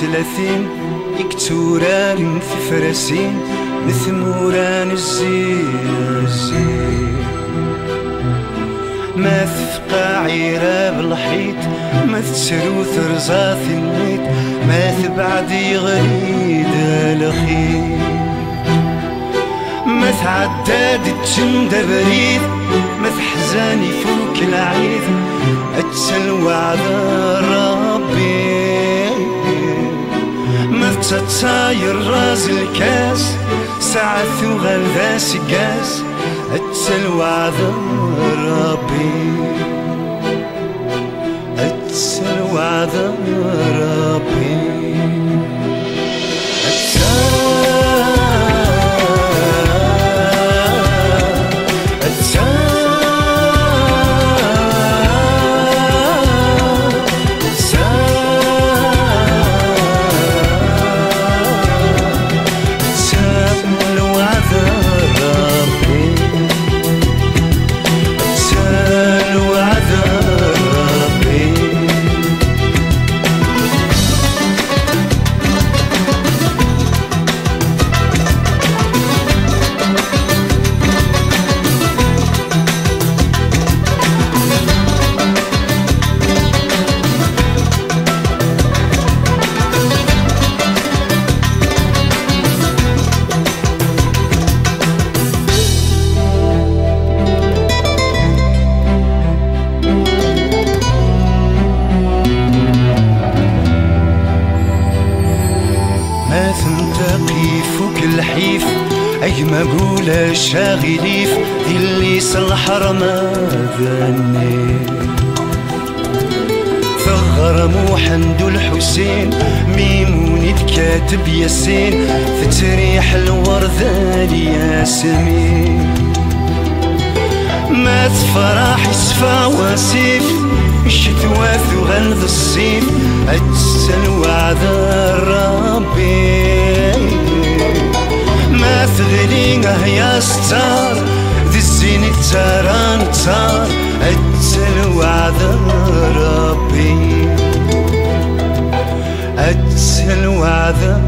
ثلاثين يكتوران في فرسين نثموران الزين ما تفقع عيرة بالحيط ما تسرو ثرزات النيت ما تبعد يغريد الخير ما تعداد تجند بريد ما تحزان يفوك العيد أتسلوى على تتساير راز الكاس ساعة وغلدا سقاس اتسلوى على ربي. اتسلوى على ربي تنتقي فوق الحيف أي ما قول شاغليف اللي الحرم ذني ثغر محمد الحسين. ميمون كاتب ياسين. في تريح الوردان ياسمين ما تفرح يصفى وسيف. الشتوى ثغل الصيف. السلوى عذر ربي يا ستار ذي الزين التاران تار السلوى عذر ربي السلوى عذر